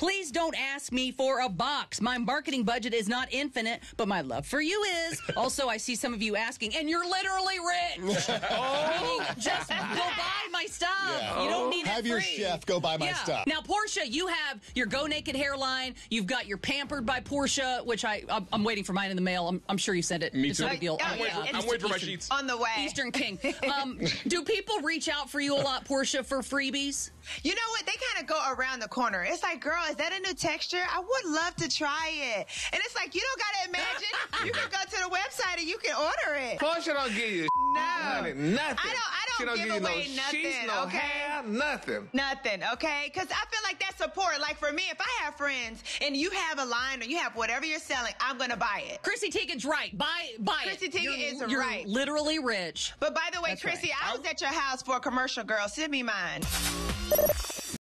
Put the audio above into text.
Please don't ask me for a box. My marketing budget is not infinite, but my love for you is. Also, I see some of you asking, and you're literally rich. Meaning, just go buy my Have it your chef go buy my Yeah. stuff. Now, Porsha, you have your Go Naked hairline. You've got your Pampered by Porsha, which I I'm, I'm waiting for mine in the mail. I'm, I'm sure you sent it. Me it's too. no big deal. I'm Uh, waiting- uh, I'm waiting for my sheets. On the way. Eastern King. Um, do people reach out for you a lot, Porsha, for freebies? You know what? They kind of go around the corner. It's like, girl, is that a new texture? I would love to try it. And it's like, you don't got to imagine. you can go to the website and you can order it. Porsha don't give you No. honey, nothing. I don't- I don't she don't give give, away no nothing, sheets, no okay? hair, nothing. Nothing, okay? Because I feel like that's support. Like for me, if I have friends and you have a line or you have whatever you're selling, I'm going to buy it. Chrissy Teigen's right. Buy, buy Chrissy it. Teigen is you're right. literally rich. But by the way, That's Chrissy, right. I was at your house for a commercial, girl. Send me mine.